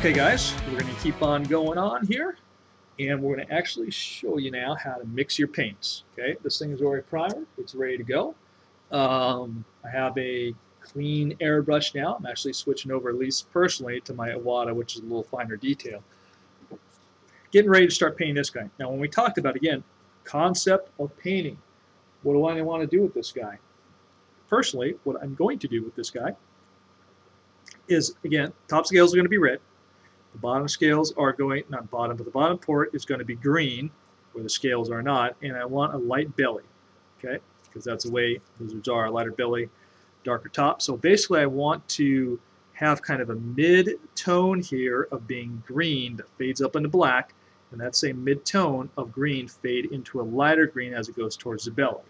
Okay guys, we're going to keep on going on here and we're going to actually show you now how to mix your paints. Okay, this thing is already primed, it's ready to go. Um, I have a clean airbrush now. I'm actually switching over, at least personally, to my Iwata, which is a little finer detail. Getting ready to start painting this guy. Now when we talked about, again, concept of painting, what do I want to do with this guy? Personally, what I'm going to do with this guy is, again, top scales are going to be red. The bottom scales are going, not bottom, but the bottom port is going to be green, where the scales are not, and I want a light belly, okay? Because that's the way lizards are, a lighter belly, darker top. So basically I want to have kind of a mid-tone here of being green that fades up into black, and that same mid-tone of green fade into a lighter green as it goes towards the belly.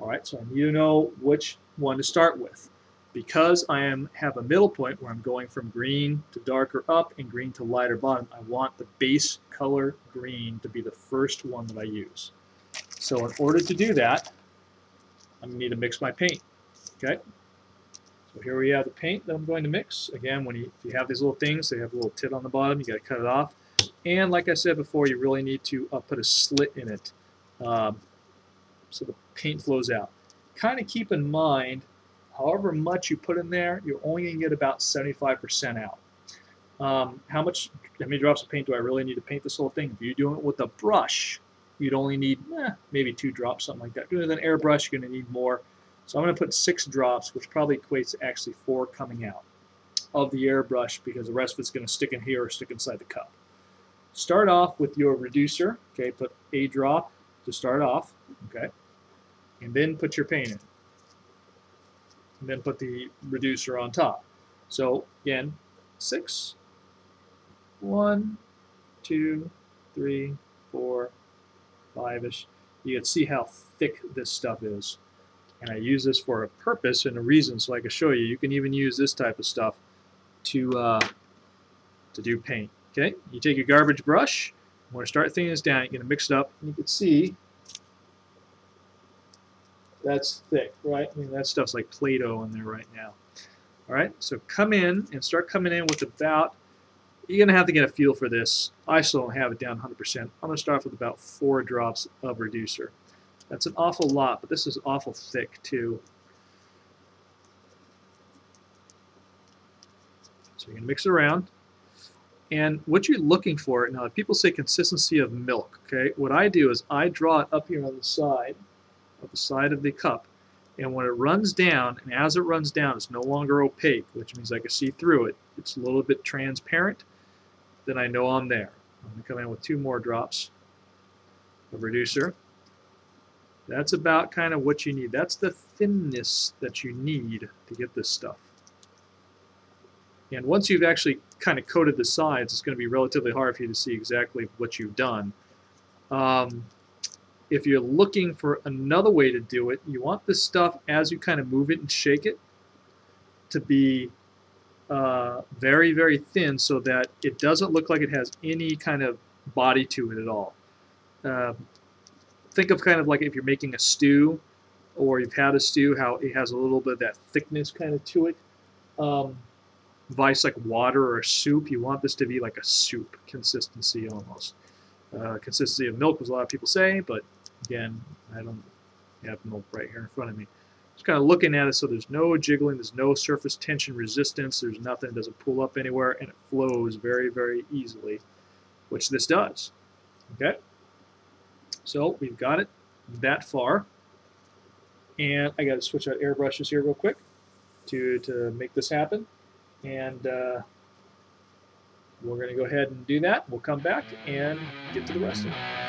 All right, so I need to know which one to start with because I am have a middle point where I'm going from green to darker up and green to lighter bottom, I want the base color green to be the first one that I use. So in order to do that, I'm going to need to mix my paint. Okay. So here we have the paint that I'm going to mix. Again, when you, if you have these little things, they have a little tit on the bottom. You got to cut it off. And like I said before, you really need to uh, put a slit in it um, so the paint flows out. Kind of keep in mind however much you put in there, you're only going to get about 75% out. Um, how much, how many drops of paint do I really need to paint this whole thing? If you're doing it with a brush, you'd only need eh, maybe two drops, something like that. Doing it with an airbrush, you're going to need more. So I'm going to put six drops, which probably equates to actually four coming out of the airbrush because the rest of it's going to stick in here or stick inside the cup. Start off with your reducer. Okay, put a drop to start off. Okay, and then put your paint in and then put the reducer on top. So again, six, one, two, three, four, five-ish. You can see how thick this stuff is. And I use this for a purpose and a reason so I can show you. You can even use this type of stuff to, uh, to do paint. Okay, you take your garbage brush, I'm going to start thinning this down, you're going to mix it up, and you can see that's thick, right? I mean, that stuff's like Play-Doh in there right now. All right, so come in and start coming in with about, you're going to have to get a feel for this. I still don't have it down 100%. I'm going to start off with about four drops of reducer. That's an awful lot, but this is awful thick too. So you're going to mix it around. And what you're looking for, now people say consistency of milk, okay? What I do is I draw it up here on the side, of the side of the cup. And when it runs down, and as it runs down, it's no longer opaque, which means I can see through it. It's a little bit transparent. Then I know I'm there. I'm going to come in with two more drops of reducer. That's about kind of what you need. That's the thinness that you need to get this stuff. And once you've actually kind of coated the sides, it's going to be relatively hard for you to see exactly what you've done. Um, if you're looking for another way to do it, you want this stuff as you kind of move it and shake it to be uh, very, very thin so that it doesn't look like it has any kind of body to it at all. Uh, think of kind of like if you're making a stew or you've had a stew, how it has a little bit of that thickness kind of to it. Um, vice like water or soup, you want this to be like a soup consistency almost. Uh, consistency of milk was a lot of people say, but again, I don't have milk right here in front of me. Just kind of looking at it so there's no jiggling, there's no surface tension resistance, there's nothing, it doesn't pull up anywhere, and it flows very, very easily, which this does. Okay? So we've got it that far. And I got to switch out airbrushes here real quick to, to make this happen. And uh, we're going to go ahead and do that. We'll come back and get to the rest of it.